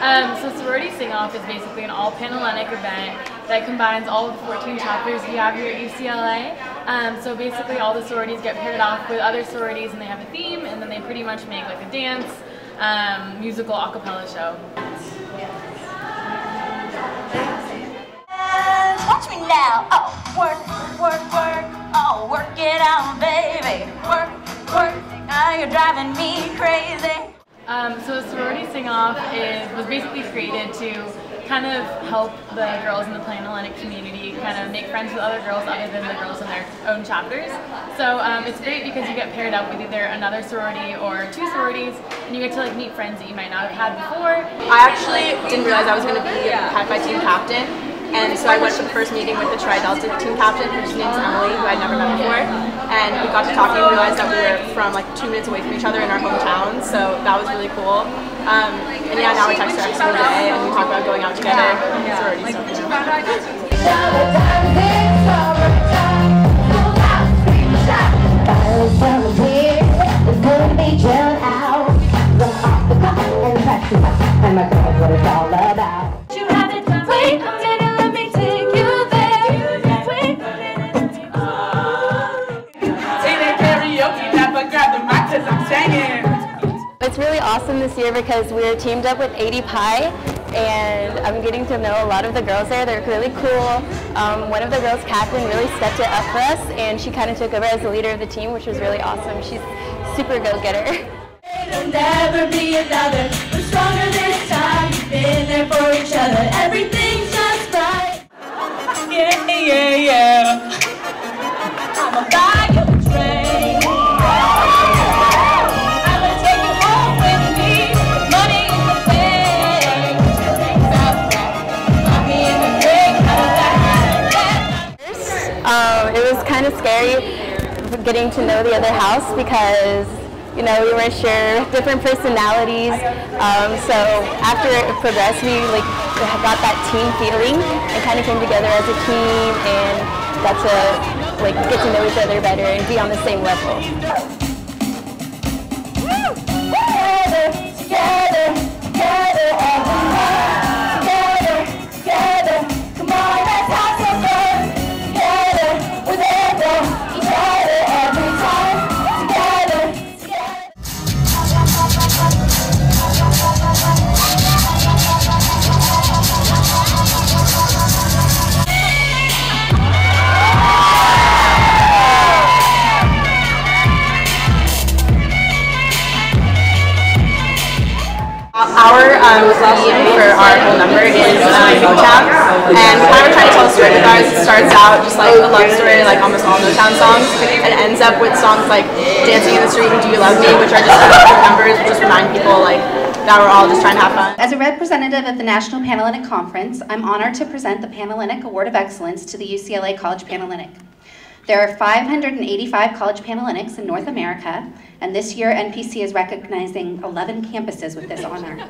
Um, so Sorority Sing Off is basically an all Panhellenic event that combines all of the 14 chapters we have here at UCLA. Um, so basically all the sororities get paired off with other sororities and they have a theme and then they pretty much make like a dance, um, musical a cappella show. Watch me now. Oh, work, work, work. Oh, work it out, baby. Work, work. Oh, you're driving me crazy. Um, so Sorority Sing Off was basically created to kind of help the girls in the Panhellenic community kind of make friends with other girls other than the girls in their own chapters. So um, it's great because you get paired up with either another sorority or two sororities and you get to like meet friends that you might not have had before. I actually didn't realize I was going to be Cat Phi team captain and so I went to the first meeting with the Tri Delta team captain, whose name's Emily, who I'd never met before. And we got to talking and realized that we were from like two minutes away from each other in our hometowns, so that was really cool. Um, and yeah, now we text every single day and we talk about going out together. Sorority stuff. And my girl, what it's all about. It's really awesome this year because we're teamed up with ADPi and I'm getting to know a lot of the girls there. They're really cool. Um, one of the girls, Catherine, really stepped it up for us and she kind of took over as the leader of the team, which was really awesome. She's super go-getter. There'll never be another. We're stronger this time. We've Been there for each other. Everything's just right. Yeah, yeah, yeah. I'ma buy a train. It was kind of scary getting to know the other house because you know we weren't sure different personalities. Um, so after it progressed, we like got that team feeling and kind of came together as a team and got to like get to know each other better and be on the same level. For our whole number is um, Motown, and we kind of trying to tell a story with ours. It starts out just like a love story, like almost all Motown songs, and ends up with songs like "Dancing in the Street" and "Do You Love Me," which are just different numbers, just remind people like that we're all just trying to have fun. As a representative of the National Panhellenic Conference, I'm honored to present the Panhellenic Award of Excellence to the UCLA College Panhellenic. There are 585 college Panhellenics in North America, and this year NPC is recognizing 11 campuses with this honor.